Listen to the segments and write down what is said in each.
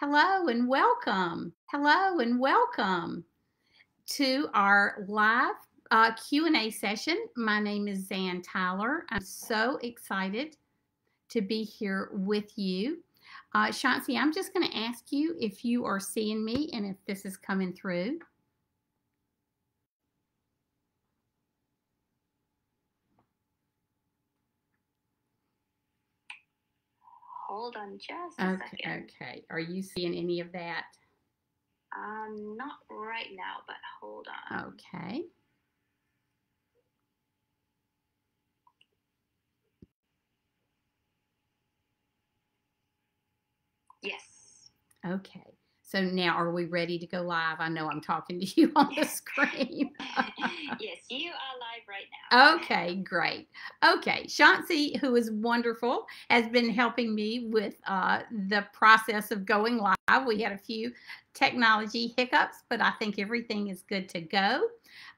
Hello and welcome. Hello and welcome to our live uh, Q&A session. My name is Zan Tyler. I'm so excited to be here with you. Uh, I'm just going to ask you if you are seeing me and if this is coming through. Hold on just a Okay, second. okay. Are you seeing any of that? Um, not right now, but hold on. Okay. Yes. Okay. So now are we ready to go live? I know I'm talking to you on the screen. yes, you are live right now. Okay, great. Okay, Shansi, who is wonderful, has been helping me with uh, the process of going live. We had a few technology hiccups, but I think everything is good to go.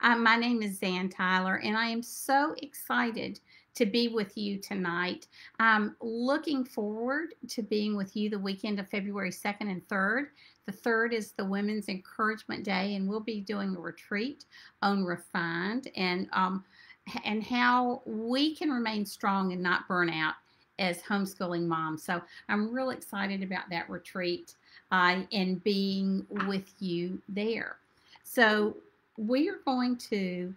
Um, my name is Zan Tyler, and I am so excited to be with you tonight. I'm looking forward to being with you the weekend of February 2nd and 3rd. The third is the Women's Encouragement Day, and we'll be doing a retreat on Refined and um, and how we can remain strong and not burn out as homeschooling moms. So I'm real excited about that retreat uh, and being with you there. So we are going to.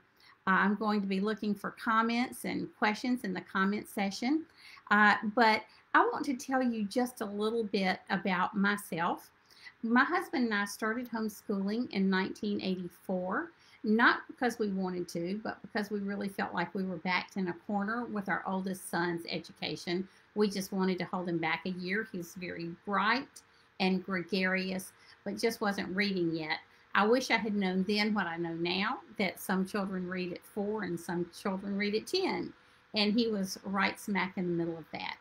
Uh, I'm going to be looking for comments and questions in the comment session. Uh, but I want to tell you just a little bit about myself my husband and I started homeschooling in 1984, not because we wanted to, but because we really felt like we were backed in a corner with our oldest son's education. We just wanted to hold him back a year. He's very bright and gregarious, but just wasn't reading yet. I wish I had known then what I know now that some children read at four and some children read at 10. And he was right smack in the middle of that.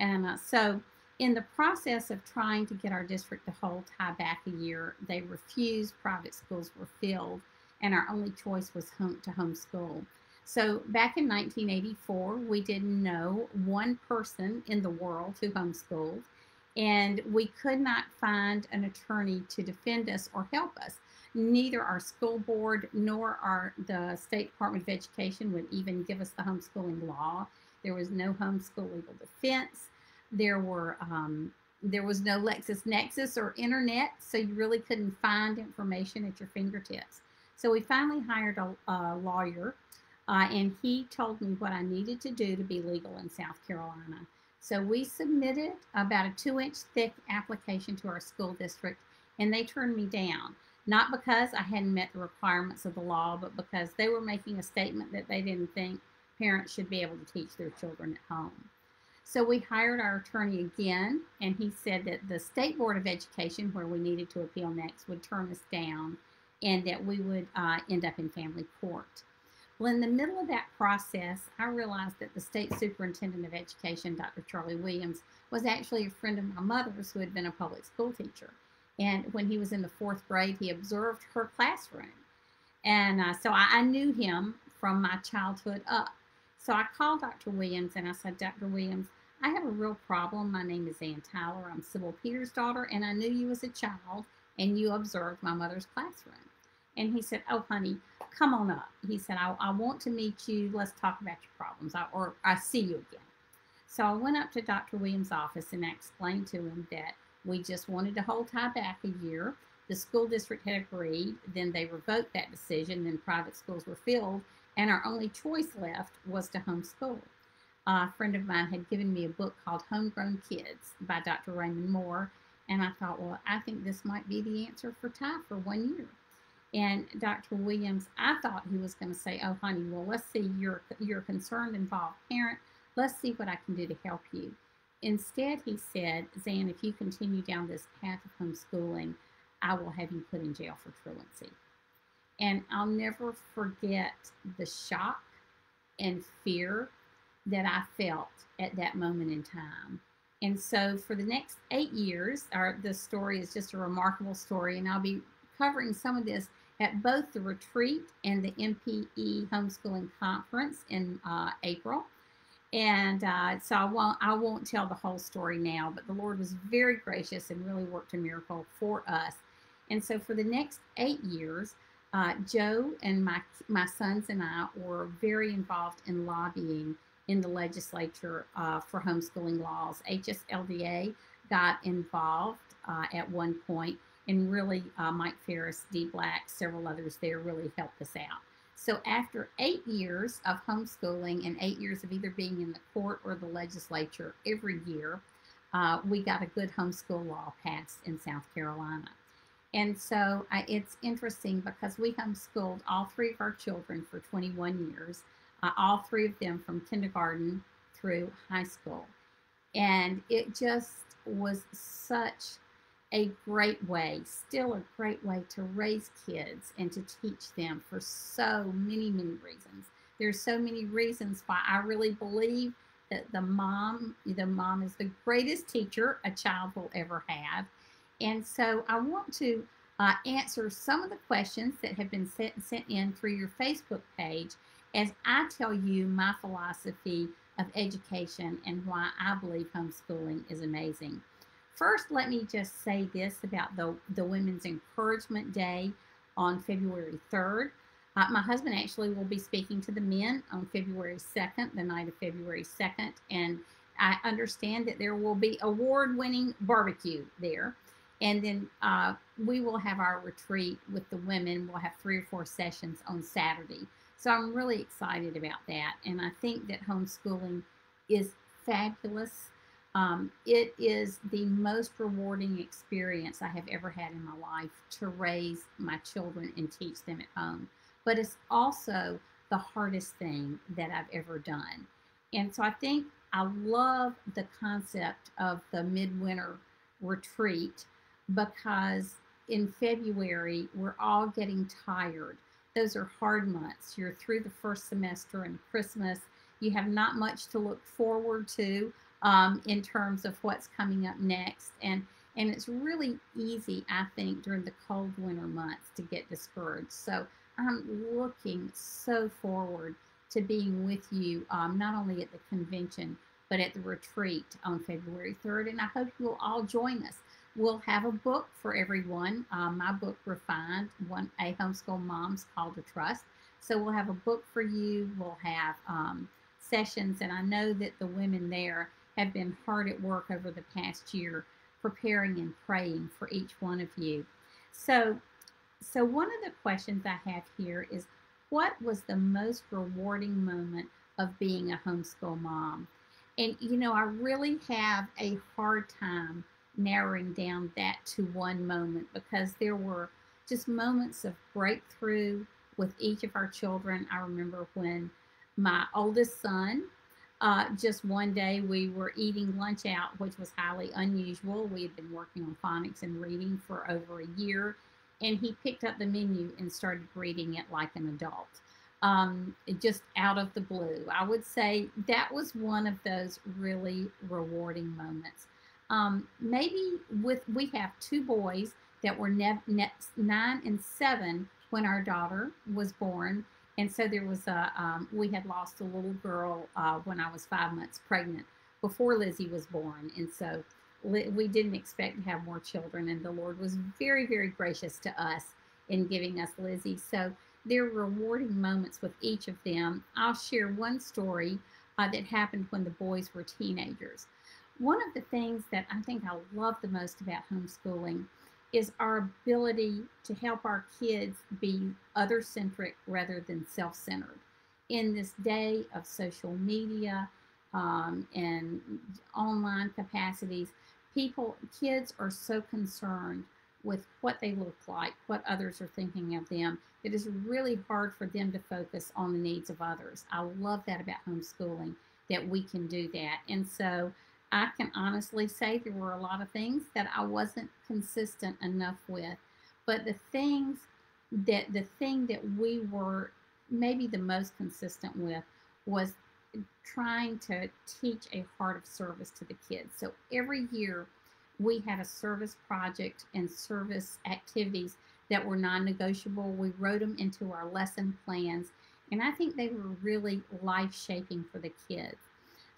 And uh, so in the process of trying to get our district to hold Ty back a year, they refused. Private schools were filled, and our only choice was home to homeschool. So back in 1984, we didn't know one person in the world who homeschooled, and we could not find an attorney to defend us or help us. Neither our school board nor our the State Department of Education would even give us the homeschooling law. There was no homeschool legal defense there were um, there was no LexisNexis or internet, so you really couldn't find information at your fingertips. So we finally hired a, a lawyer, uh, and he told me what I needed to do to be legal in South Carolina. So we submitted about a two inch thick application to our school district, and they turned me down. Not because I hadn't met the requirements of the law, but because they were making a statement that they didn't think parents should be able to teach their children at home. So we hired our attorney again, and he said that the State Board of Education, where we needed to appeal next, would turn us down and that we would uh, end up in family court. Well, in the middle of that process, I realized that the state superintendent of education, Dr. Charlie Williams, was actually a friend of my mother's who had been a public school teacher. And when he was in the fourth grade, he observed her classroom. And uh, so I, I knew him from my childhood up. So I called Dr. Williams and I said, Dr. Williams, I have a real problem. My name is Zan Tyler. I'm Sybil Peters' daughter, and I knew you as a child and you observed my mother's classroom. And he said, Oh, honey, come on up. He said, I, I want to meet you. Let's talk about your problems, I, or I see you again. So I went up to Dr. Williams' office and I explained to him that we just wanted to hold Ty back a year. The school district had agreed. Then they revoked that decision. Then private schools were filled and our only choice left was to homeschool. A friend of mine had given me a book called Homegrown Kids by Dr. Raymond Moore, and I thought, well, I think this might be the answer for Ty for one year. And Dr. Williams, I thought he was going to say, "Oh, honey, well, let's see. You're you're a concerned, involved parent. Let's see what I can do to help you." Instead, he said, "Zan, if you continue down this path of homeschooling, I will have you put in jail for truancy." And I'll never forget the shock and fear that I felt at that moment in time. And so for the next eight years, our the story is just a remarkable story, and I'll be covering some of this at both the retreat and the MPE homeschooling conference in uh, April. And uh, so I won't I won't tell the whole story now, but the Lord was very gracious and really worked a miracle for us. And so for the next eight years, uh, Joe and my my sons and I were very involved in lobbying in the legislature uh, for homeschooling laws. HSLDA got involved uh, at one point, and really uh, Mike Farris, Dee Black, several others there really helped us out. So after eight years of homeschooling and eight years of either being in the court or the legislature every year, uh, we got a good homeschool law passed in South Carolina. And so uh, it's interesting because we homeschooled all three of our children for 21 years, uh, all three of them from kindergarten through high school. And it just was such a great way, still a great way to raise kids and to teach them for so many, many reasons. There's so many reasons why I really believe that the mom, the mom is the greatest teacher a child will ever have. And so I want to uh, answer some of the questions that have been sent, sent in through your Facebook page as I tell you my philosophy of education and why I believe homeschooling is amazing. First, let me just say this about the, the Women's Encouragement Day on February 3rd. Uh, my husband actually will be speaking to the men on February 2nd, the night of February 2nd, and I understand that there will be award winning barbecue there. And then uh, we will have our retreat with the women. We'll have three or four sessions on Saturday. So I'm really excited about that. And I think that homeschooling is fabulous. Um, it is the most rewarding experience I have ever had in my life to raise my children and teach them at home. But it's also the hardest thing that I've ever done. And so I think I love the concept of the midwinter retreat because in February, we're all getting tired. Those are hard months. You're through the first semester and Christmas. You have not much to look forward to um, in terms of what's coming up next. And and it's really easy, I think, during the cold winter months to get discouraged. So I'm looking so forward to being with you, um, not only at the convention, but at the retreat on February 3rd. And I hope you will all join us. We'll have a book for everyone. Um, my book, Refined, one a homeschool mom's call to trust. So we'll have a book for you. We'll have um, sessions, and I know that the women there have been hard at work over the past year preparing and praying for each one of you. So, so one of the questions I have here is what was the most rewarding moment of being a homeschool mom? And you know, I really have a hard time narrowing down that to one moment because there were just moments of breakthrough with each of our children. I remember when my oldest son, uh, just one day we were eating lunch out, which was highly unusual. We had been working on phonics and reading for over a year, and he picked up the menu and started reading it like an adult. Um, just out of the blue. I would say that was one of those really rewarding moments. Um, maybe with we have two boys that were ne- ne- nine and seven when our daughter was born, and so there was a um, we had lost a little girl uh, when I was five months pregnant before Lizzie was born, and so we didn't expect to have more children, and the Lord was very very gracious to us in giving us Lizzie. So there are rewarding moments with each of them. I'll share one story uh, that happened when the boys were teenagers. One of the things that I think I love the most about homeschooling is our ability to help our kids be other centric rather than self centered. In this day of social media um, and online capacities, people, kids are so concerned with what they look like, what others are thinking of them, it is really hard for them to focus on the needs of others. I love that about homeschooling, that we can do that. And so I can honestly say there were a lot of things that I wasn't consistent enough with. But the things that the thing that we were maybe the most consistent with was trying to teach a heart of service to the kids. So every year we had a service project and service activities that were non negotiable. We wrote them into our lesson plans, and I think they were really life shaping for the kids.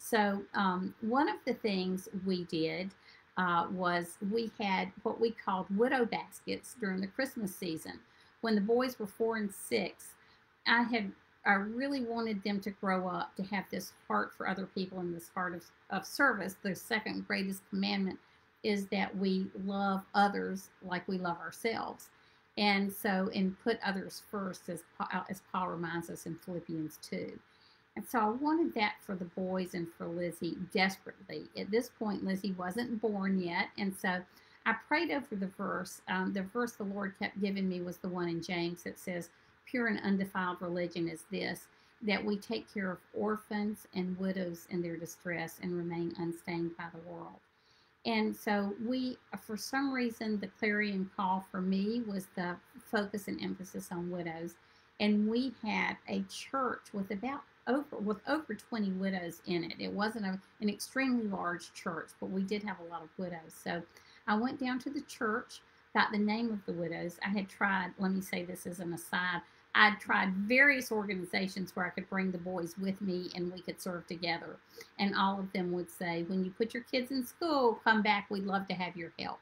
So, um, one of the things we did uh, was we had what we called widow baskets during the Christmas season. When the boys were four and six, I had I really wanted them to grow up to have this heart for other people and this heart of, of service. The second greatest commandment is that we love others like we love ourselves. And so, and put others first, as, as Paul reminds us in Philippians 2. And so I wanted that for the boys and for Lizzie desperately. At this point, Lizzie wasn't born yet. And so I prayed over the verse. Um, the verse the Lord kept giving me was the one in James that says, Pure and undefiled religion is this, that we take care of orphans and widows in their distress and remain unstained by the world. And so we, for some reason, the clarion call for me was the focus and emphasis on widows. And we had a church with about over with over 20 widows in it. It wasn't a, an extremely large church, but we did have a lot of widows. So I went down to the church, got the name of the widows. I had tried, let me say this as an aside, I'd tried various organizations where I could bring the boys with me and we could serve together. And all of them would say, when you put your kids in school, come back. We'd love to have your help.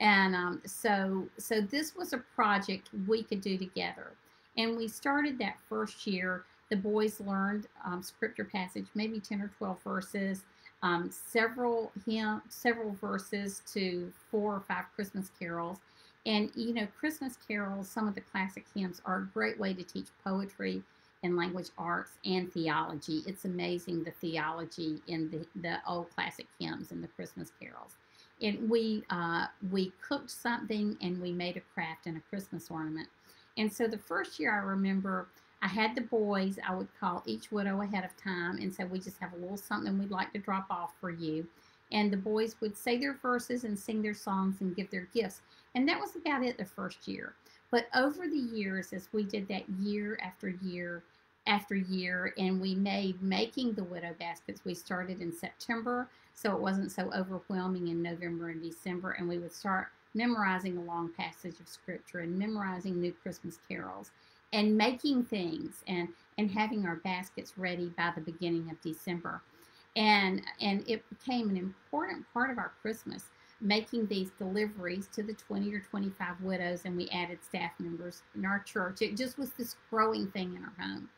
And um, so, so this was a project we could do together. And we started that first year. The boys learned um, scripture passage, maybe 10 or 12 verses, um, several hymn, several verses to four or five Christmas carols and, you know, Christmas carols, some of the classic hymns are a great way to teach poetry and language arts and theology. It's amazing the theology in the, the old classic hymns and the Christmas carols. And we, uh, we cooked something and we made a craft and a Christmas ornament. And so the first year I remember I had the boys, I would call each widow ahead of time and say, We just have a little something we'd like to drop off for you. And the boys would say their verses and sing their songs and give their gifts. And that was about it the first year. But over the years, as we did that year after year after year, and we made making the widow baskets, we started in September, so it wasn't so overwhelming in November and December, and we would start memorizing a long passage of scripture and memorizing new Christmas carols and making things and and having our baskets ready by the beginning of December. And and it became an important part of our Christmas making these deliveries to the 20 or 25 widows, and we added staff members in our church. It just was this growing thing in our home.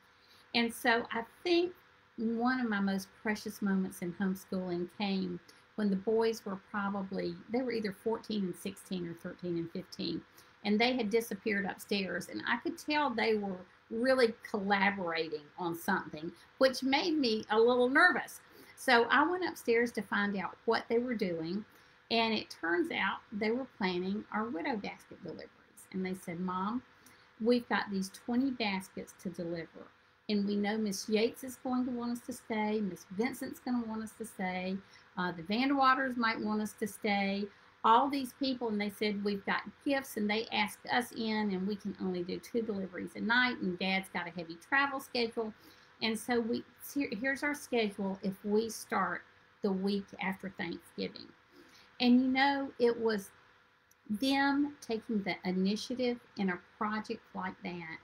And so I think one of my most precious moments in homeschooling came when the boys were probably, they were either 14 and 16 or 13 and 15, and they had disappeared upstairs. And I could tell they were really collaborating on something, which made me a little nervous. So I went upstairs to find out what they were doing. And it turns out they were planning our widow basket deliveries. And they said, Mom, we've got these 20 baskets to deliver. And we know Miss Yates is going to want us to stay. Miss Vincent's going to want us to stay. Uh, the Vanderwaters might want us to stay. All these people, and they said, We've got gifts, and they asked us in, and we can only do two deliveries a night. And Dad's got a heavy travel schedule. And so we here's our schedule if we start the week after Thanksgiving. And you know, it was them taking the initiative in a project like that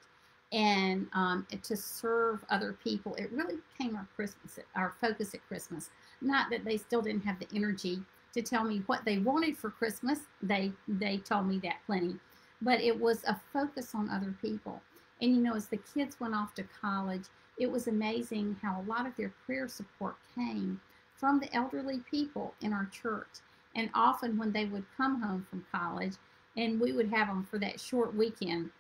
and um, to serve other people. It really became our Christmas, our focus at Christmas. Not that they still didn't have the energy to tell me what they wanted for Christmas. They they told me that plenty, but it was a focus on other people. And you know, as the kids went off to college, it was amazing how a lot of their prayer support came from the elderly people in our church. And often when they would come home from college and we would have them for that short weekend,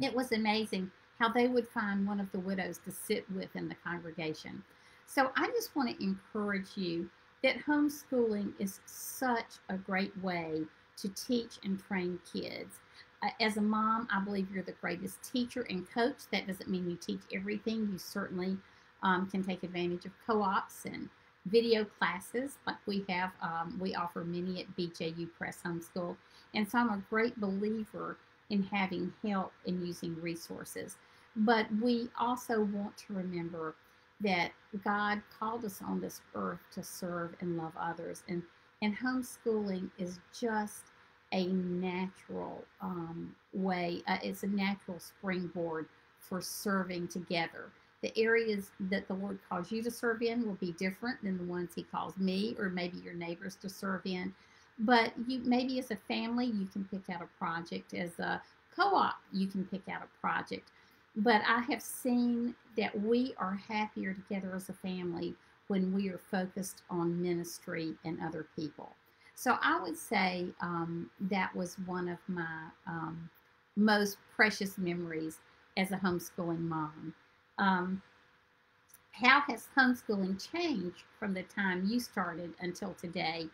it was amazing how they would find one of the widows to sit with in the congregation. So I just want to encourage you that homeschooling is such a great way to teach and train kids. Uh, as a mom, I believe you're the greatest teacher and coach. That doesn't mean you teach everything. You certainly um, can take advantage of co ops and video classes like we have. Um, we offer many at BJU Press Homeschool. And so I'm a great believer in having help and using resources. But we also want to remember that God called us on this earth to serve and love others. And, and homeschooling is just a natural um, way, uh, it's a natural springboard for serving together The areas that the Lord calls you to serve in will be different than the ones He calls me or maybe your neighbors to serve in. But you maybe as a family, you can pick out a project. As a co-op, you can pick out a project. But I have seen that we are happier together as a family when we are focused on ministry and other people. So I would say um, that was one of my um, most precious memories as a homeschooling mom. Um, how has homeschooling changed from the time you started until today?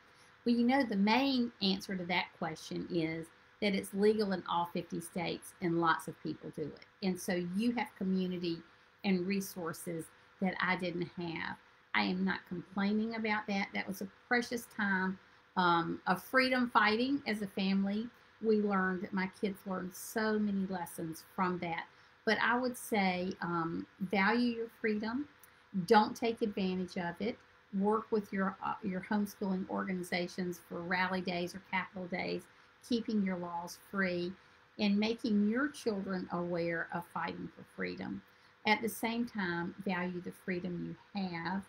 Well, you know, the main answer to that question is that it's legal in all 50 states and lots of people do it. And so you have community and resources that I didn't have. I am not complaining about that. That was a precious time um, of freedom fighting as a family. We learned, my kids learned so many lessons from that. But I would say um, value your freedom, don't take advantage of it. Work with your uh, your homeschooling organizations for rally days or capital days, keeping your laws free, and making your children aware of fighting for freedom. At the same time, value the freedom you have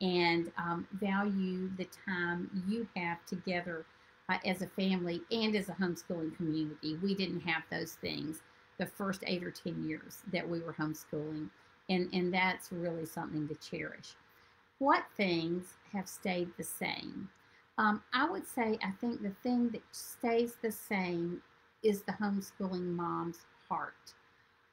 and um, value the time you have together uh, as a family and as a homeschooling community. We didn't have those things the first eight or 10 years that we were homeschooling, and, and that's really something to cherish. What things have stayed the same? Um, I would say I think the thing that stays the same is the homeschooling mom's heart.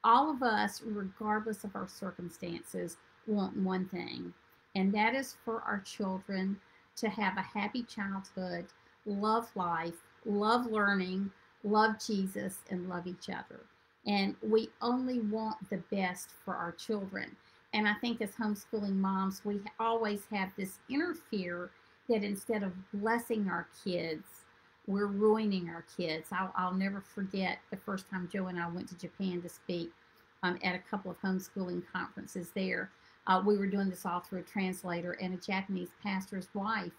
All of us, regardless of our circumstances, want one thing, and that is for our children to have a happy childhood, love life, love learning, love Jesus, and love each other. And we only want the best for our children. And I think as homeschooling moms, we always have this inner fear that instead of blessing our kids, we're ruining our kids. I'll, I'll never forget the first time Joe and I went to Japan to speak um, at a couple of homeschooling conferences there. Uh, we were doing this all through a translator, and a Japanese pastor's wife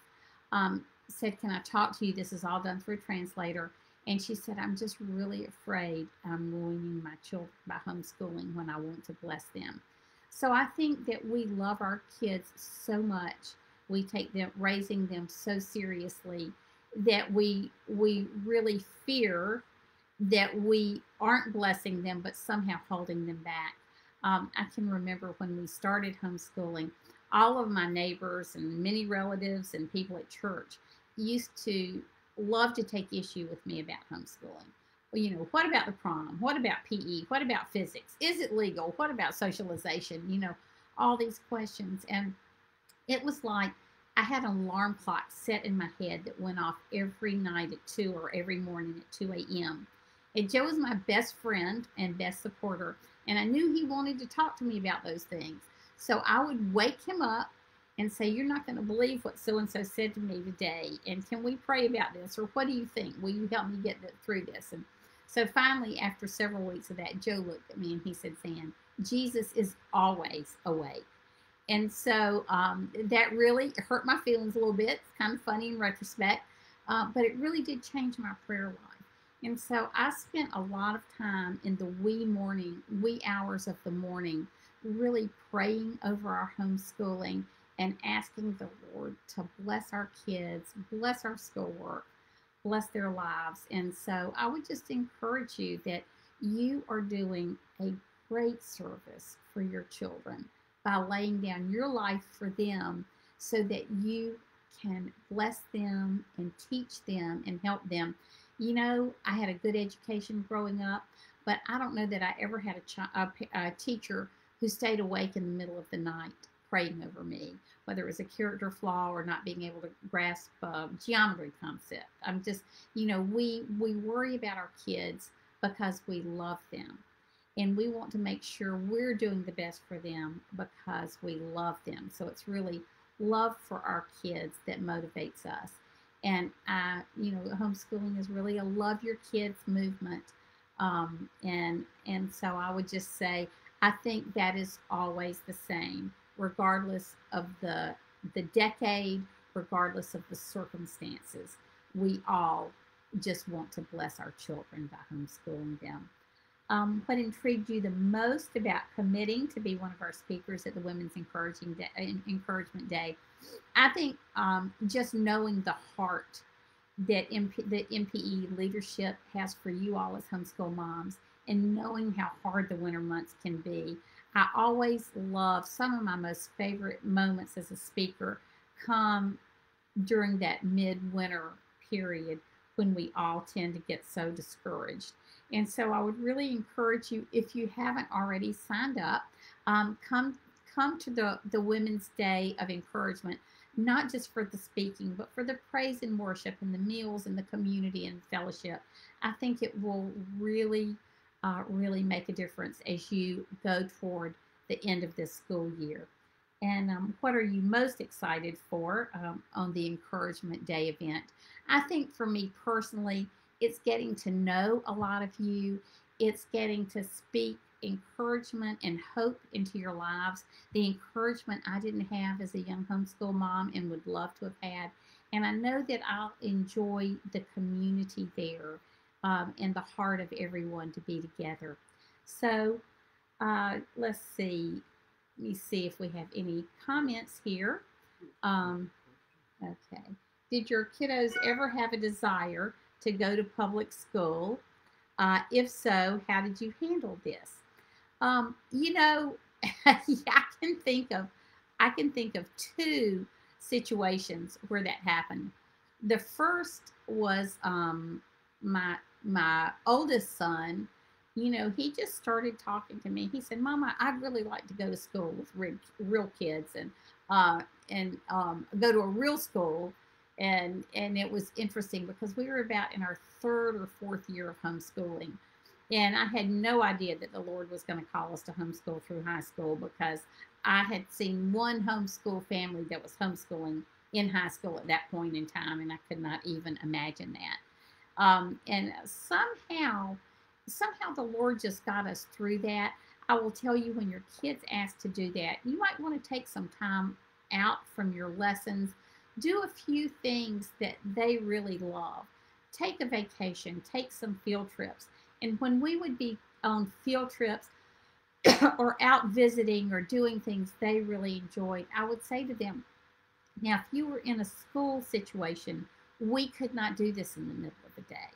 um, said, Can I talk to you? This is all done through a translator. And she said, I'm just really afraid I'm ruining my children by homeschooling when I want to bless them. So I think that we love our kids so much. We take them raising them so seriously that we we really fear that we aren't blessing them but somehow holding them back um, I can remember when we started homeschooling, all of my neighbors and many relatives and people at church used to love to take issue with me about homeschooling. Well, you know, what about the prom? What about PE? What about physics? Is it legal? What about socialization? You know, all these questions. And it was like I had an alarm clock set in my head that went off every night at 2 or every morning at 2 a.m. And Joe was my best friend and best supporter. And I knew he wanted to talk to me about those things. So I would wake him up and say, You're not going to believe what so and so said to me today. And can we pray about this? Or what do you think? Will you help me get through this? And so finally, after several weeks of that, Joe looked at me and he said, Zan, Jesus is always awake. And so um, that really hurt my feelings a little bit. It's kind of funny in retrospect, uh, but it really did change my prayer life. And so I spent a lot of time in the wee morning, wee hours of the morning, really praying over our homeschooling and asking the Lord to bless our kids, bless our schoolwork, bless their lives. And so I would just encourage you that you are doing a great service for your children by laying down your life for them so that you can bless them and teach them and help them you know, I had a good education growing up, but I don't know that I ever had a, a, a teacher who stayed awake in the middle of the night praying over me, whether it was a character flaw or not being able to grasp a geometry concept. I'm just, you know, we we worry about our kids because we love them. And we want to make sure we're doing the best for them because we love them. So it's really love for our kids that motivates us. And I, you know, homeschooling is really a love your kids movement. Um, and and so I would just say I think that is always the same, regardless of the the decade, regardless of the circumstances. We all just want to bless our children by homeschooling them. Um, what intrigued you the most about committing to be one of our speakers at the Women's Encouraging Day, Encouragement Day? I think um, just knowing the heart that MP, the MPE leadership has for you all as homeschool moms and knowing how hard the winter months can be. I always love some of my most favorite moments as a speaker come during that midwinter period when we all tend to get so discouraged. And so I would really encourage you, if you haven't already signed up, um, come come to the, the Women's Day of Encouragement, not just for the speaking, but for the praise and worship and the meals and the community and fellowship. I think it will really, uh, really make a difference as you go toward the end of this school year. And um, what are you most excited for um, on the Encouragement Day event? I think for me personally, it's getting to know a lot of you. It's getting to speak encouragement and hope into your lives. The encouragement I didn't have as a young homeschool mom and would love to have had. And I know that I'll enjoy the community there um, and the heart of everyone to be together. So uh, let's see. Let me see if we have any comments here. Um, okay. Did your kiddos ever have a desire to go to public school? Uh, if so, how did you handle this? Um, you know, I can think of, I can think of two situations where that happened. The first was um, my my oldest son. You know, he just started talking to me. He said, "Mama, I'd really like to go to school with real, real kids and uh, and um, go to a real school." And and it was interesting because we were about in our third or fourth year of homeschooling. And i had no idea that the lord was going to call us to homeschool through high school because i had seen one homeschool family that was homeschooling in high school at that point in time and i could not even imagine that. Um, and somehow somehow the lord just got us through that. I will tell you when your kids ask to do that you might want to take some time out from your lessons do a few things that they really love. Take a vacation, take some field trips. And when we would be on field trips or out visiting or doing things they really enjoyed, I would say to them, now, if you were in a school situation, we could not do this in the middle of the day.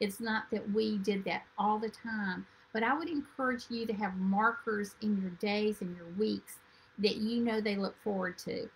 It's not that we did that all the time, but I would encourage you to have markers in your days and your weeks that you know they look forward to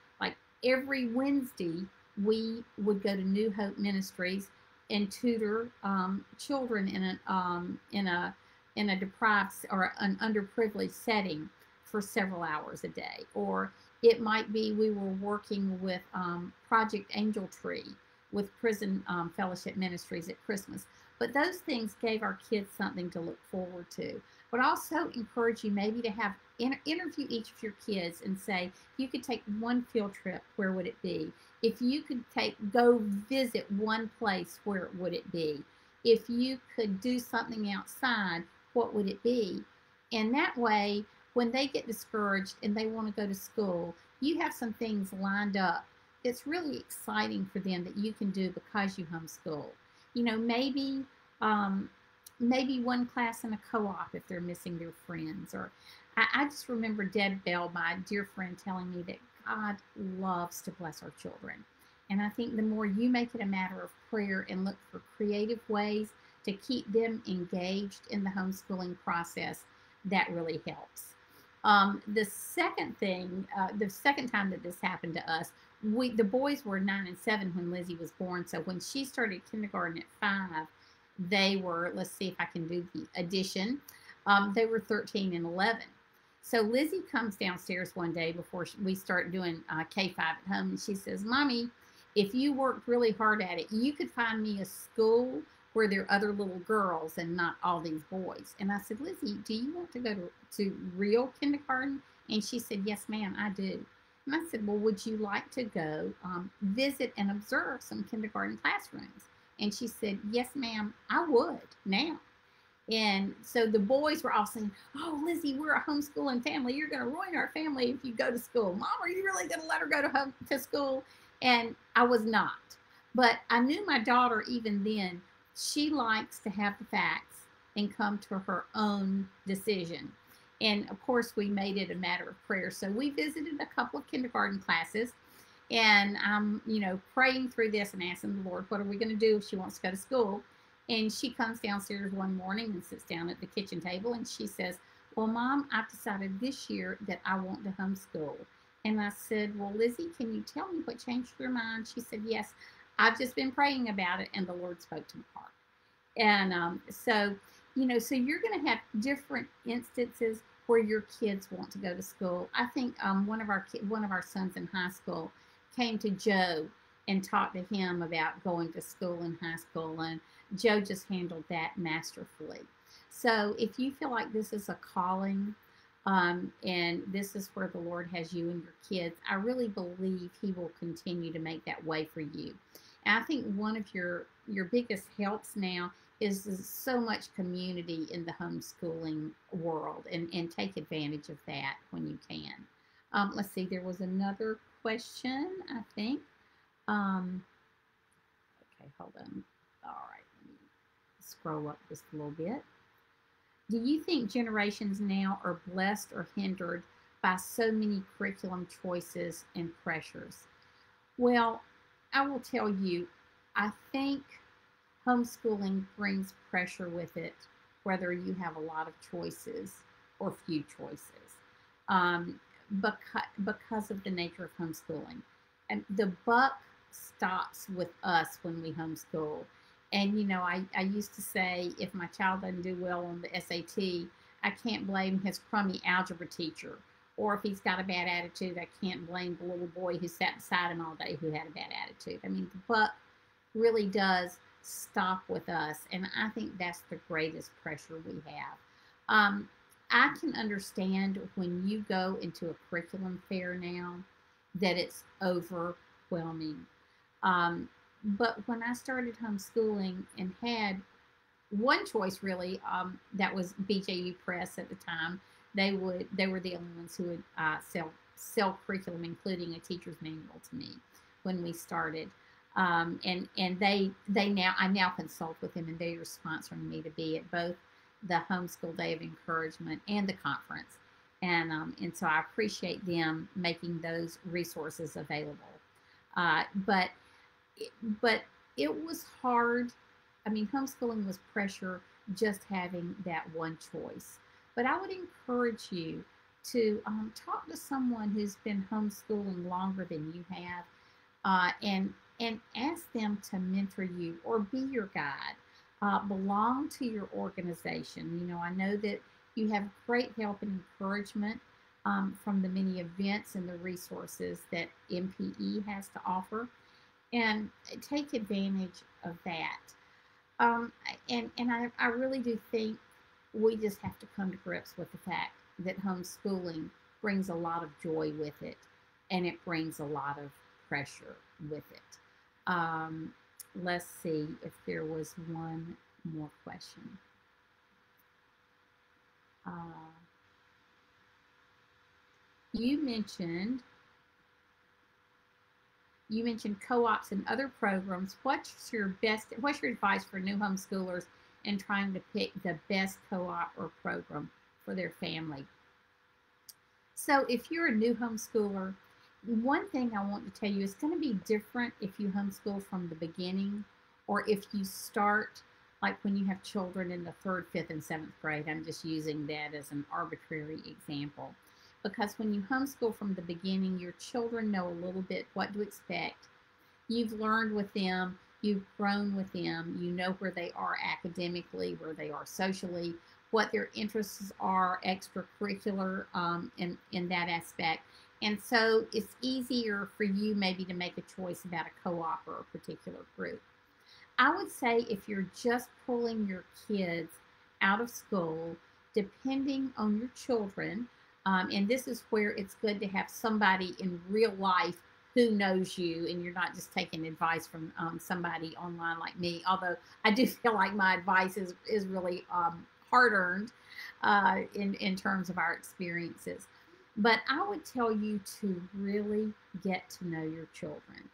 every Wednesday, we would go to New Hope Ministries and tutor um, children in a um, in a in a deprived or an underprivileged setting for several hours a day. Or it might be we were working with um, Project Angel Tree with Prison um, Fellowship Ministries at Christmas. But those things gave our kids something to look forward to. But also encourage you maybe to have inter- interview each of your kids and say, if you could take one field trip, where would it be? If you could take go visit one place, where would it be? If you could do something outside, what would it be? And that way, when they get discouraged and they want to go to school, you have some things lined up that's really exciting for them that you can do because you homeschool. You know, maybe um, maybe one class in a co-op if they're missing their friends or I, I just remember Deb Bell, my dear friend, telling me that God loves to bless our children. And I think the more you make it a matter of prayer and look for creative ways to keep them engaged in the homeschooling process, that really helps. Um, the second thing, uh, the second time that this happened to us, we the boys were nine and seven when Lizzie was born. So when she started kindergarten at five, they were. Let's see if I can do the addition. Um, they were 13 and 11. So Lizzie comes downstairs one day before we start doing uh, K5 at home, and she says, Mommy, if you worked really hard at it, you could find me a school where there are other little girls and not all these boys. And I said, Lizzie, do you want to go to, to real kindergarten? And she said, Yes, ma'am, I do. And I said, Well, would you like to go um, visit and observe some kindergarten classrooms? And she said, Yes, ma'am, I would now. And so the boys were all saying, Oh, Lizzie, we're a homeschooling family. You're going to ruin our family if you go to school. Mom, are you really going to let her go to, home, to school? And I was not. But I knew my daughter even then, she likes to have the facts and come to her own decision. And of course, we made it a matter of prayer. So we visited a couple of kindergarten classes, and I'm, you know, praying through this and asking the Lord, what are we going to do if she wants to go to school? And she comes downstairs one morning and sits down at the kitchen table, and she says, Well, Mom, I've decided this year that I want to homeschool. And I said, Well, Lizzie, can you tell me what changed your mind? She said, Yes, I've just been praying about it, and the Lord spoke to my heart. And um, so, you know, so you're going to have different instances where your kids want to go to school. I think um, one of our one of our sons in high school came to Joe and talked to him about going to school in high school, and Joe just handled that masterfully. So if you feel like this is a calling, um, and this is where the Lord has you and your kids, I really believe He will continue to make that way for you. And I think one of your your biggest helps now is so much community in the homeschooling world and, and take advantage of that when you can. Um, let's see, there was another question, I think. Um, okay, hold on. All right, let me scroll up just a little bit. Do you think generations now are blessed or hindered by so many curriculum choices and pressures? Well, I will tell you, I think homeschooling brings pressure with it, whether you have a lot of choices or few choices, um, because, because of the nature of homeschooling. And the buck stops with us when we homeschool. And, you know, I, I used to say if my child doesn't do well on the SAT, I can't blame his crummy algebra teacher. Or if he's got a bad attitude, I can't blame the little boy who sat beside him all day who had a bad attitude. I mean, the buck really does stop with us. And I think that's the greatest pressure we have. Um, I can understand when you go into a curriculum fair now that it's overwhelming. Um, but when I started homeschooling and had one choice really, um, that was BJU Press at the time. They would they were the only ones who would uh, sell sell curriculum, including a teacher's manual to me when we started um, and and they they now I now consult with them and they are sponsoring me to be at both the homeschool day of encouragement and the conference, and um, and so I appreciate them making those resources available. Uh, but but it was hard. I mean, homeschooling was pressure just having that one choice. But I would encourage you to um, talk to someone who's been homeschooling longer than you have, uh, and and ask them to mentor you or be your guide. Uh, belong to your organization. You know, I know that you have great help and encouragement um, from the many events and the resources that MPE has to offer, and take advantage of that. Um, and and I, I really do think we just have to come to grips with the fact that homeschooling brings a lot of joy with it, and it brings a lot of pressure with it. Um, let's see if there was one more question. Uh, you mentioned you mentioned co-ops and other programs. What's your best? What's your advice for new homeschoolers in trying to pick the best co-op or program for their family? So, if you're a new homeschooler one thing I want to tell you is going to be different if you homeschool from the beginning or if you start like when you have children in the third, fifth, and seventh grade. I'm just using that as an arbitrary example. Because when you homeschool from the beginning, your children know a little bit what to expect. You've learned with them, you've grown with them, you know where they are academically, where they are socially, what their interests are extracurricular um, in, in that aspect. And so it's easier for you maybe to make a choice about a co-op or a particular group. I would say if you're just pulling your kids out of school, depending on your children, um, and this is where it's good to have somebody in real life who knows you and you're not just taking advice from um, somebody online like me although i do feel like my advice is, is really um, hard earned uh, in, in terms of our experiences but I would tell you to really get to know your children,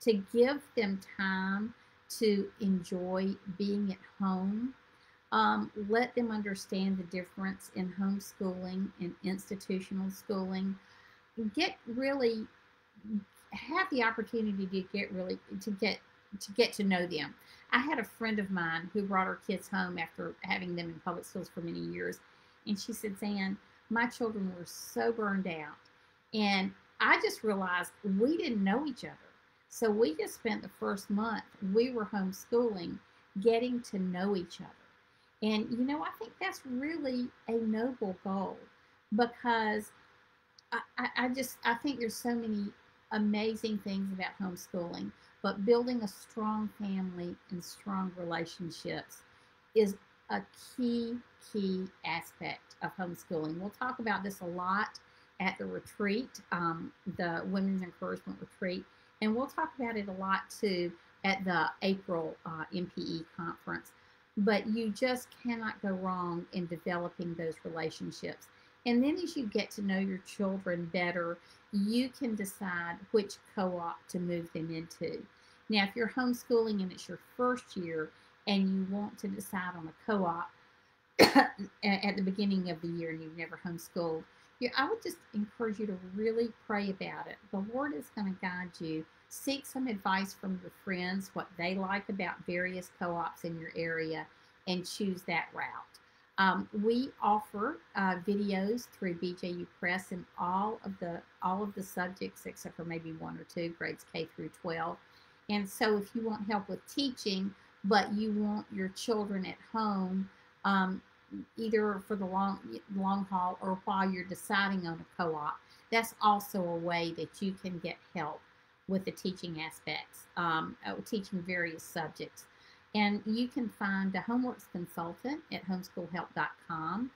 to give them time to enjoy being at home. Um, let them understand the difference in homeschooling and institutional schooling. Get really have the opportunity to get really to get to get to know them. I had a friend of mine who brought her kids home after having them in public schools for many years, and she said, "Zan, my children were so burned out, and I just realized we didn't know each other. So we just spent the first month we were homeschooling, getting to know each other." And you know, I think that's really a noble goal because I, I, I just I think there's so many amazing things about homeschooling, but building a strong family and strong relationships is a key, key aspect of homeschooling. We'll talk about this a lot at the retreat, um, the Women's Encouragement Retreat, and we'll talk about it a lot too at the April uh, MPE conference. But you just cannot go wrong in developing those relationships. And then as you get to know your children better, you can decide which co op to move them into. Now, if you're homeschooling and it's your first year and you want to decide on a co op at the beginning of the year and you've never homeschooled, you, I would just encourage you to really pray about it. The Lord is going to guide you. Seek some advice from your friends, what they like about various co ops in your area, and choose that route. Um, we offer uh, videos through BJU Press in all of the all of the subjects except for maybe one or two grades K through 12. And so, if you want help with teaching, but you want your children at home, um, either for the long long haul or while you're deciding on a co-op, that's also a way that you can get help with the teaching aspects, um, uh, teaching various subjects. And you can find a homeworks consultant at homeschoolhelp.com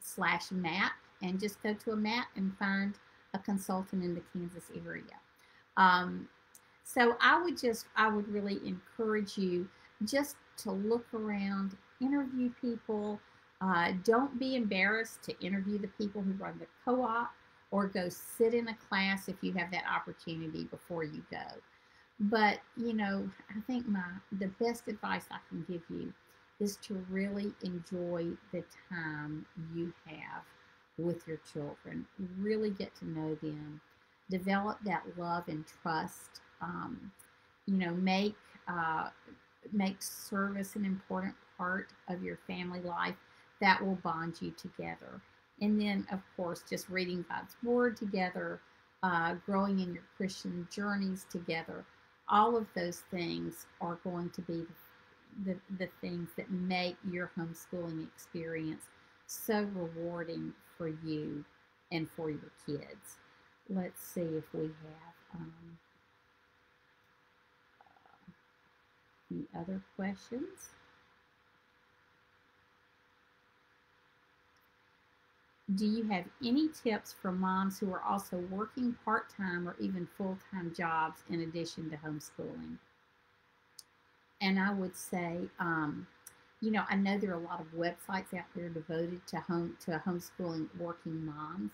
slash map and just go to a map and find a consultant in the Kansas area. Um, so I would just, I would really encourage you just to look around, interview people. Uh, don't be embarrassed to interview the people who run the co-op or go sit in a class if you have that opportunity before you go. But, you know, I think my the best advice I can give you is to really enjoy the time you have with your children. Really get to know them. Develop that love and trust. Um, you know, make uh, make service an important part of your family life that will bond you together. And then, of course, just reading God's Word together, uh, growing in your Christian journeys together all of those things are going to be the, the, things that make your homeschooling experience so rewarding for you and for your kids. Let's see if we have um, any other questions. Do you have any tips for moms who are also working part time or even full time jobs in addition to homeschooling? And I would say, um, you know, I know there are a lot of websites out there devoted to home to homeschooling working moms,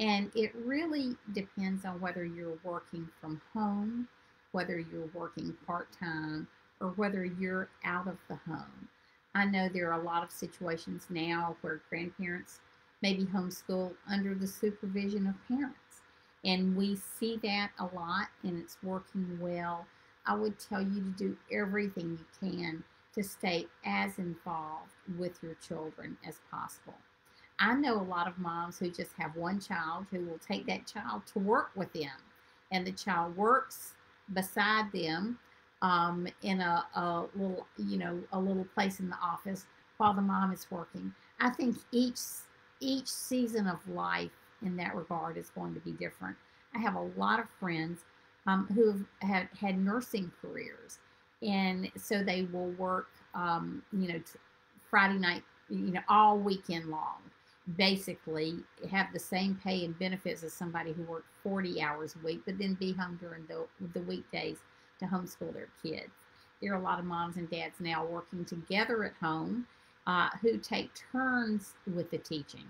and it really depends on whether you're working from home, whether you're working part time, or whether you're out of the home. I know there are a lot of situations now where grandparents maybe homeschool under the supervision of parents. And we see that a lot and it's working well. I would tell you to do everything you can to stay as involved with your children as possible. I know a lot of moms who just have one child who will take that child to work with them, and the child works beside them um, in a, a little, you know, a little place in the office while the mom is working. I think each each season of life in that regard is going to be different. I have a lot of friends um, who have had nursing careers, and so they will work, um, you know, Friday night, you know, all weekend long. Basically, have the same pay and benefits as somebody who worked 40 hours a week, but then be home during the the weekdays to homeschool their kids. There are a lot of moms and dads now working together at home uh, who take turns with the teaching.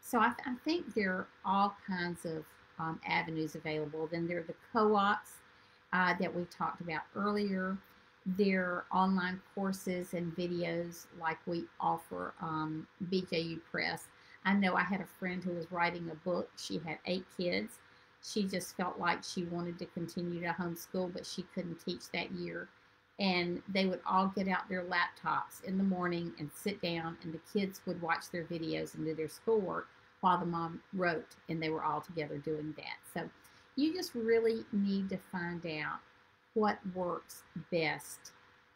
So I, th- I think there are all kinds of um, avenues available. Then there are the co ops uh, that we talked about earlier. There are online courses and videos like we offer um, BJU Press. I know I had a friend who was writing a book. She had eight kids. She just felt like she wanted to continue to homeschool, but she couldn't teach that year. And they would all get out their laptops in the morning and sit down, and the kids would watch their videos and do their schoolwork while the mom wrote, and they were all together doing that. So you just really need to find out what works best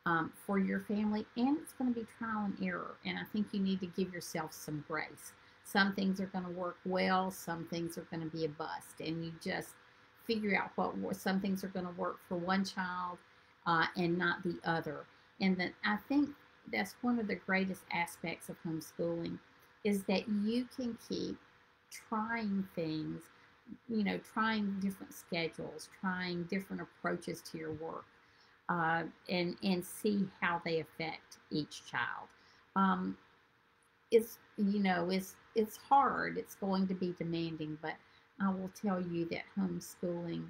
um, for your family, and it's going to be trial and error. And I think you need to give yourself some grace. Some things are going to work well, some things are going to be a bust, and you just figure out what some things are going to work for one child uh, and not the other. And then I think that's one of the greatest aspects of homeschooling is that you can keep trying things you know, trying different schedules, trying different approaches to your work, uh, and and see how they affect each child. Um, it's you know it's it's hard. It's going to be demanding, but I will tell you that homeschooling,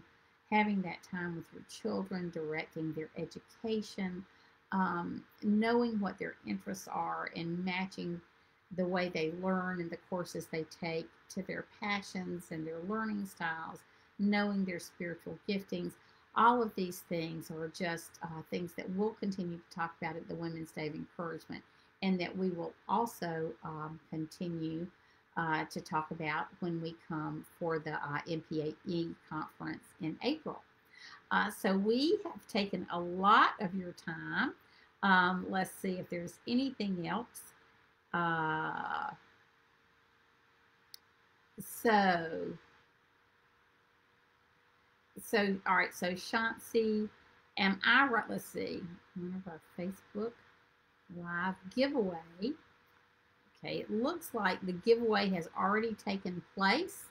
having that time with your children, directing their education, um, knowing what their interests are, and matching the way they learn and the courses they take to their passions and their learning styles, knowing their spiritual giftings. All of these things are just uh, things that we'll continue to talk about at the Women's Day of Encouragement and that we will also um, continue uh, to talk about when we come for the uh, MPAE conference in April. Uh, so we have taken a lot of your time. Um, let's see if there's anything else uh, so, so, all right, so Chauncey, am I right? Let's see, one of our Facebook live giveaway. Okay, it looks like the giveaway has already taken place.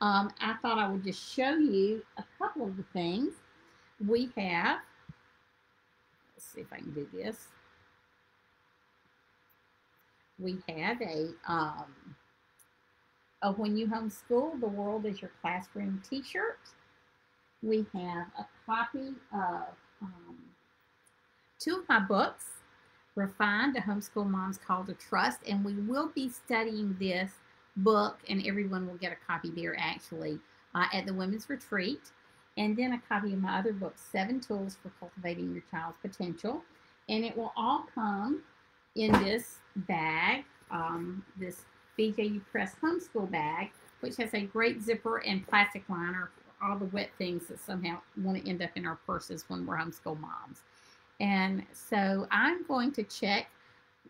Um, I thought I would just show you a couple of the things we have. Let's see if I can do this we have a, um, a When You Homeschool, The World is Your Classroom t-shirt. We have a copy of um, two of my books, Refined, A Homeschool Mom's Call to Trust, and we will be studying this book, and everyone will get a copy there actually uh, at the Women's Retreat. And then a copy of my other book, Seven Tools for Cultivating Your Child's Potential. And it will all come in this bag, um, this BJU Press homeschool bag, which has a great zipper and plastic liner for all the wet things that somehow want to end up in our purses when we're homeschool moms. And so I'm going to check.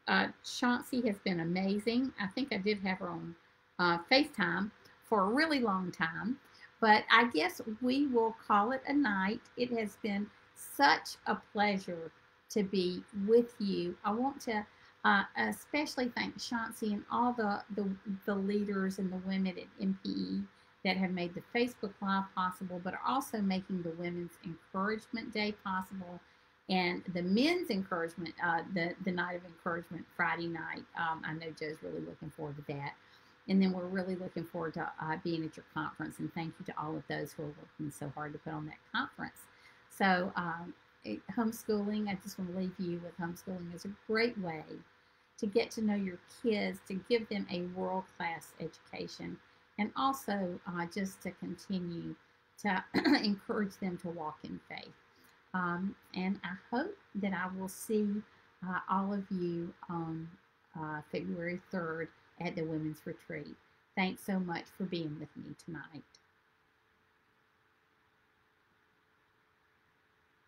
Uh, Chauncey has been amazing. I think I did have her on uh, FaceTime for a really long time. But I guess we will call it a night. It has been such a pleasure to be with you. I want to uh, especially thank Chauncey and all the, the, the leaders and the women at MPE that have made the Facebook Live possible, but are also making the Women's Encouragement Day possible and the men's encouragement, uh, the, the night of encouragement Friday night. Um, I know Joe's really looking forward to that. And then we're really looking forward to uh, being at your conference. And thank you to all of those who are working so hard to put on that conference. So um, homeschooling, I just want to leave you with homeschooling is a great way to get to know your kids, to give them a world class education, and also uh, just to continue to encourage them to walk in faith. Um, and I hope that I will see uh, all of you on uh, February 3rd at the Women's Retreat. Thanks so much for being with me tonight.